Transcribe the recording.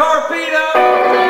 torpedo!